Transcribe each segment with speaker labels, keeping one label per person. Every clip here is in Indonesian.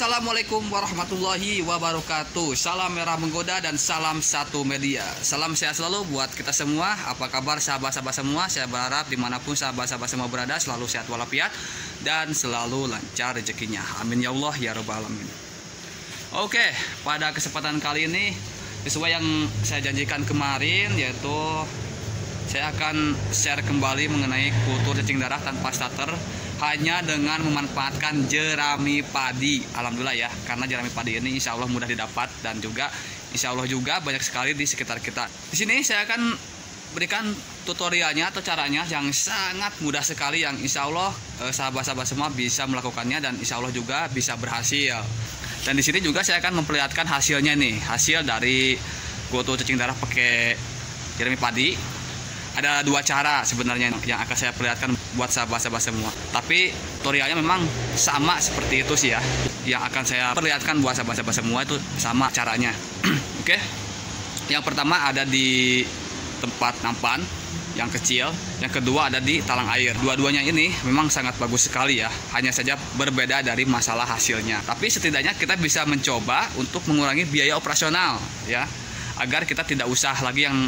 Speaker 1: Assalamualaikum warahmatullahi wabarakatuh. Salam merah menggoda dan salam satu media. Salam sehat selalu buat kita semua. Apa kabar sahabat-sahabat semua? Saya berharap di mana pun sahabat-sahabat semua berada Selalu sehat walafiat Dan selalu lancar rezekinya. Amin ya Allah ya Rabbal Alamin. Oke pada kesempatan kali ini Sesuai yang saya janjikan kemarin Yaitu Saya akan share kembali mengenai kultur cacing darah tanpa starter hanya dengan memanfaatkan jerami padi. Alhamdulillah ya, karena jerami padi ini insya Allah mudah didapat dan juga insya Allah juga banyak sekali di sekitar kita. Di sini saya akan berikan tutorialnya atau caranya yang sangat mudah sekali yang insya Allah eh, sahabat-sahabat semua bisa melakukannya dan insya Allah juga bisa berhasil. Dan di sini juga saya akan memperlihatkan hasilnya nih, hasil dari goto cacing darah pakai jerami padi ada dua cara sebenarnya yang akan saya perlihatkan buat sahabat-sahabat semua. Tapi tutorialnya memang sama seperti itu sih ya. Yang akan saya perlihatkan buat sahabat-sahabat semua itu sama caranya. Oke. Yang pertama ada di tempat nampan yang kecil, yang kedua ada di talang air. Dua-duanya ini memang sangat bagus sekali ya. Hanya saja berbeda dari masalah hasilnya. Tapi setidaknya kita bisa mencoba untuk mengurangi biaya operasional ya. Agar kita tidak usah lagi yang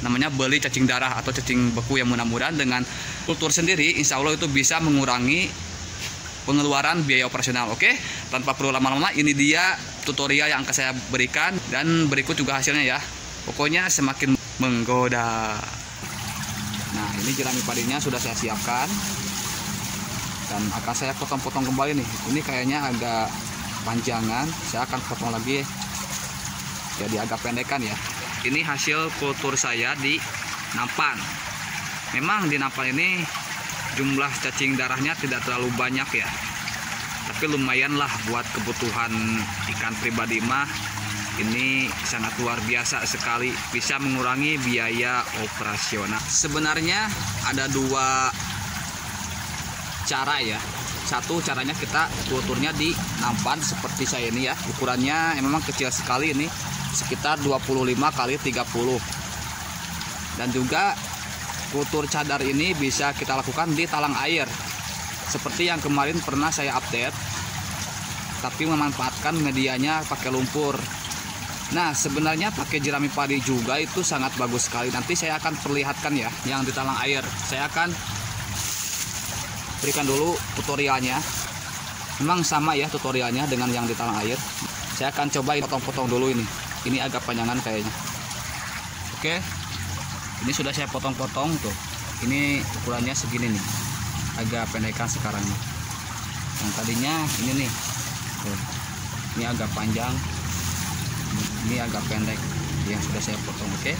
Speaker 1: namanya beli cacing darah atau cacing beku yang mudah-mudahan dengan kultur sendiri insya Allah itu bisa mengurangi pengeluaran biaya operasional oke? Tanpa perlu lama-lama ini dia tutorial yang akan saya berikan dan berikut juga hasilnya ya. Pokoknya semakin menggoda. Nah ini jerami padinya sudah saya siapkan. Dan akan saya potong-potong kembali nih. Ini kayaknya agak panjangan. Saya akan potong lagi. Jadi agak pendekan ya ini hasil kultur saya di nampan. Memang di nampan ini jumlah cacing darahnya tidak terlalu banyak ya. Tapi lumayan lah buat kebutuhan ikan pribadi mah. Ini sangat luar biasa sekali. Bisa mengurangi biaya operasional. Sebenarnya ada dua cara ya. Satu caranya kita kulturnya di nampan seperti saya ini ya. Ukurannya memang kecil sekali ini sekitar 25 kali 30 dan juga kultur cadar ini bisa kita lakukan di talang air. Seperti yang kemarin pernah saya update tapi memanfaatkan medianya pakai lumpur. Nah sebenarnya pakai jerami padi juga itu sangat bagus sekali. Nanti saya akan perlihatkan ya yang di talang air. Saya akan berikan dulu tutorialnya. Memang sama ya tutorialnya dengan yang di talang air. Saya akan coba potong-potong dulu ini ini agak panjangan kayaknya. Oke. Ini sudah saya potong-potong tuh. Ini ukurannya segini nih. Agak pendekan sekarang yang tadinya ini nih. Tuh. ini agak panjang. Ini agak pendek. Yang sudah saya potong oke.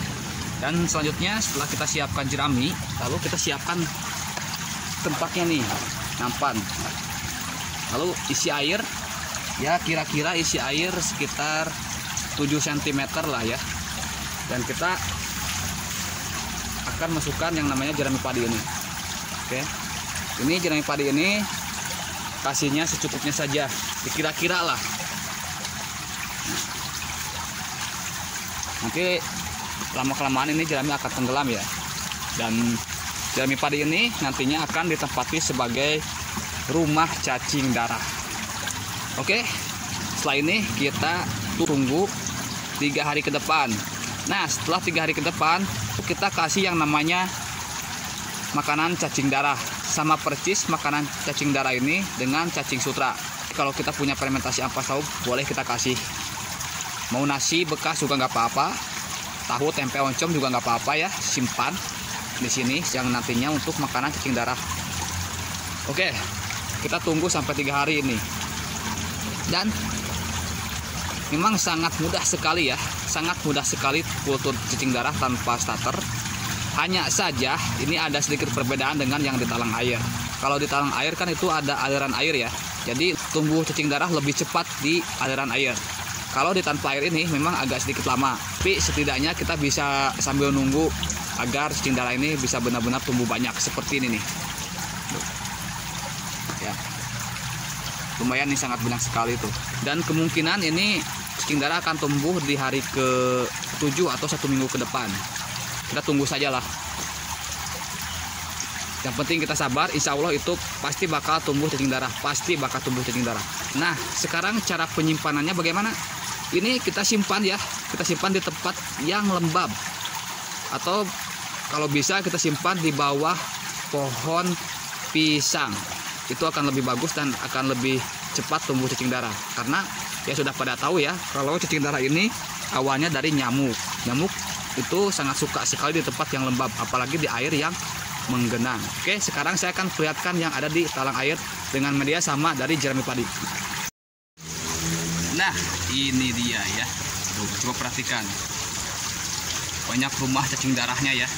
Speaker 1: Dan selanjutnya setelah kita siapkan jerami lalu kita siapkan tempatnya nih nampan. Lalu isi air. Ya kira-kira isi air sekitar 7 cm lah ya. Dan kita akan masukkan yang namanya jerami padi ini. Oke. Ini jerami padi ini kasihnya secukupnya saja dikira-kira lah. Nanti lama kelamaan ini jerami akan tenggelam ya. Dan jerami padi ini nantinya akan ditempati sebagai rumah cacing darah. Oke. Setelah ini kita tunggu tiga hari ke depan. Nah setelah tiga hari ke depan kita kasih yang namanya makanan cacing darah. Sama percis makanan cacing darah ini dengan cacing sutra. Kalau kita punya fermentasi ampas tahu boleh kita kasih. Mau nasi bekas juga nggak apa-apa. Tahu tempe oncom juga nggak apa-apa ya. Simpan di sini yang nantinya untuk makanan cacing darah. Oke kita tunggu sampai tiga hari ini. Dan memang sangat mudah sekali ya sangat mudah sekali kultur cacing darah tanpa starter. Hanya saja ini ada sedikit perbedaan dengan yang di talang air. Kalau di talang air kan itu ada aliran air ya jadi tumbuh cacing darah lebih cepat di aliran air. Kalau di tanpa air ini memang agak sedikit lama tapi setidaknya kita bisa sambil nunggu agar cacing darah ini bisa benar-benar tumbuh banyak seperti ini nih. Ya. Lumayan nih sangat banyak sekali tuh. Dan kemungkinan ini cacing darah akan tumbuh di hari ke 7 atau satu minggu ke depan. Kita tunggu saja lah yang penting kita sabar insya Allah itu pasti bakal tumbuh cacing darah pasti bakal tumbuh cacing darah. Nah sekarang cara penyimpanannya bagaimana? Ini kita simpan ya kita simpan di tempat yang lembab. Atau kalau bisa kita simpan di bawah pohon pisang. Itu akan lebih bagus dan akan lebih cepat tumbuh cacing darah. Karena ya sudah pada tahu ya kalau cacing darah ini awalnya dari nyamuk nyamuk itu sangat suka sekali di tempat yang lembab apalagi di air yang menggenang. Oke, sekarang saya akan perlihatkan yang ada di talang air dengan media sama dari jerami padi. Nah, ini dia ya. Tuh, coba perhatikan. Banyak rumah cacing darahnya ya.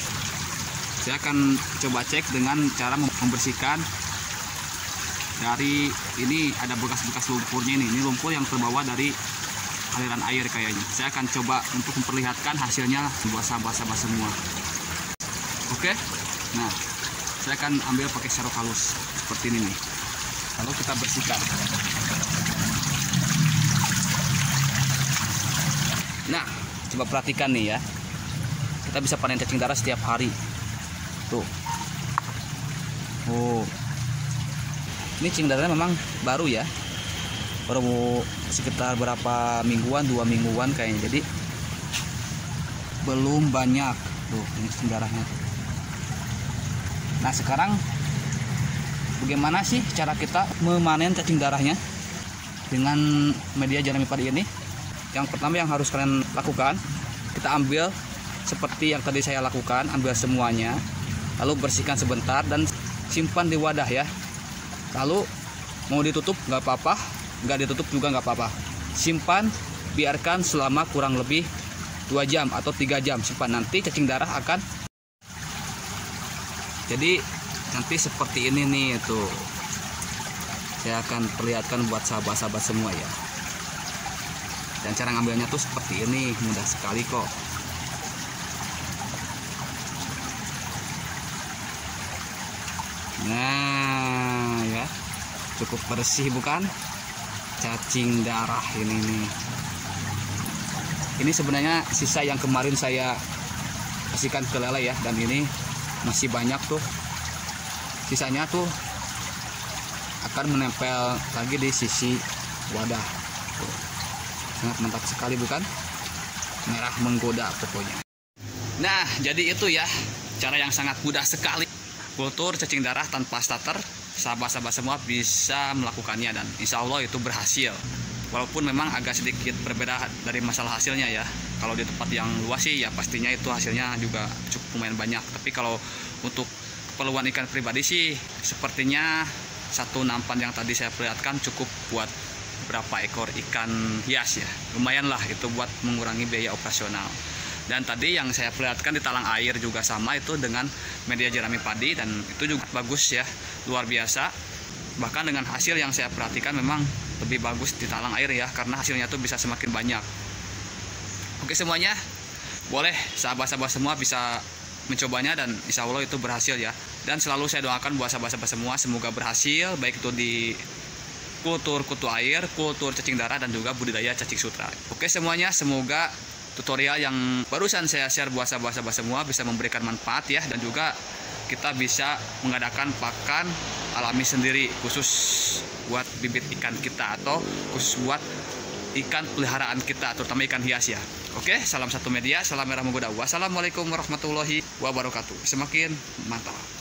Speaker 1: Saya akan coba cek dengan cara membersihkan dari ini ada bekas-bekas lumpurnya ini. Ini lumpur yang terbawa dari aliran air kayaknya. Saya akan coba untuk memperlihatkan hasilnya basah-basah semua. Oke. Nah, saya akan ambil pakai sarung halus seperti ini nih. Lalu kita bersihkan. Nah, coba perhatikan nih ya. Kita bisa panen cacing darah setiap hari. Tuh. Oh. Ini cacing darahnya memang baru ya. Baru sekitar berapa mingguan, dua mingguan kayaknya. Jadi belum banyak. Tuh, ini tuh. Nah sekarang bagaimana sih cara kita memanen cacing darahnya dengan media jerami padi ini? Yang pertama yang harus kalian lakukan, kita ambil seperti yang tadi saya lakukan, ambil semuanya, lalu bersihkan sebentar dan simpan di wadah ya. Lalu mau ditutup nggak apa-apa, nggak ditutup juga nggak apa-apa. Simpan, biarkan selama kurang lebih dua jam atau tiga jam. Simpan. Nanti cacing darah akan jadi nanti seperti ini nih itu. Saya akan perlihatkan buat sahabat-sahabat semua ya. Dan cara ngambilnya tuh seperti ini. Mudah sekali kok. Nah cukup bersih bukan? Cacing darah ini nih. Ini sebenarnya sisa yang kemarin saya kasihkan ke lele ya dan ini masih banyak tuh. Sisanya tuh akan menempel lagi di sisi wadah. Tuh. sangat mantap sekali bukan? Merah menggoda pokoknya. Nah jadi itu ya cara yang sangat mudah sekali. Kultur cacing darah tanpa starter sahabat-sahabat semua bisa melakukannya dan insya Allah itu berhasil. Walaupun memang agak sedikit berbeda dari masalah hasilnya ya. Kalau di tempat yang luas sih ya pastinya itu hasilnya juga cukup lumayan banyak. Tapi kalau untuk keperluan ikan pribadi sih sepertinya satu nampan yang tadi saya perlihatkan cukup buat berapa ekor ikan hias ya. Lumayan lah itu buat mengurangi biaya operasional dan tadi yang saya perlihatkan di talang air juga sama itu dengan media jerami padi dan itu juga bagus ya luar biasa. Bahkan dengan hasil yang saya perhatikan memang lebih bagus di talang air ya karena hasilnya tuh bisa semakin banyak. Oke semuanya boleh sahabat-sahabat semua bisa mencobanya dan insya Allah itu berhasil ya. Dan selalu saya doakan buat sahabat-sahabat semua semoga berhasil baik itu di kultur kutu air, kultur cacing darah dan juga budidaya cacing sutra. Oke semuanya, semoga tutorial yang barusan saya share sahabat-sahabat semua bisa memberikan manfaat ya. Dan juga kita bisa mengadakan pakan alami sendiri khusus buat bibit ikan kita atau khusus buat ikan peliharaan kita terutama ikan hias ya. Oke salam satu media salam merah menggoda. Wassalamualaikum warahmatullahi wabarakatuh. Semakin mantap